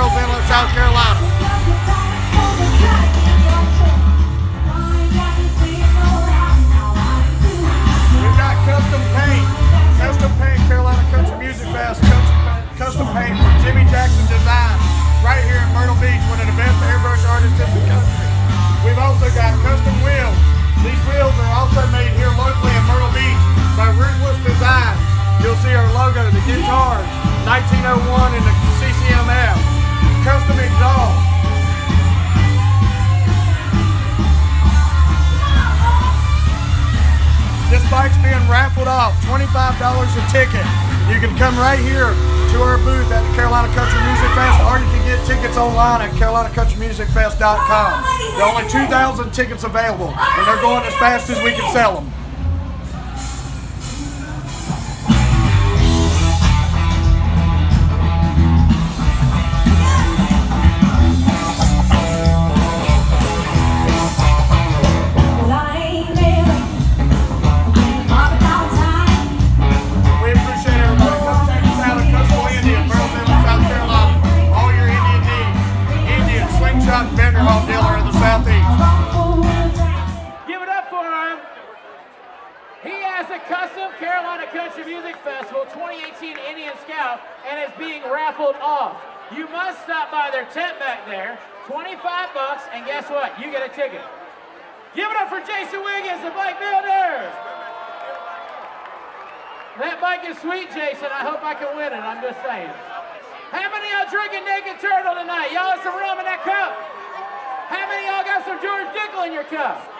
South Carolina. We've got custom paint, custom paint, Carolina Country Music Fest, custom paint from Jimmy Jackson Design, right here in Myrtle Beach, one of the best airbrush artists in the country. We've also got custom wheels. These wheels are also made here locally in Myrtle Beach by Ruthless Design. You'll see our logo, the guitars, 1901 and the CCMF. Bike's being raffled off, $25 a ticket. You can come right here to our booth at the Carolina Country Music Fest, or you can get tickets online at carolinacountrymusicfest.com. There are only 2,000 tickets available, and they're going as fast as we can sell them. A custom Carolina Country Music Festival 2018 Indian Scout and is being raffled off. You must stop by their tent back there, 25 bucks, and guess what? You get a ticket. Give it up for Jason Wiggins, the bike builder. That bike is sweet, Jason. I hope I can win it. I'm just saying. How many of y'all drinking Naked Turtle tonight? Y'all have some rum in that cup? How many of y'all got some George Dickel in your cup?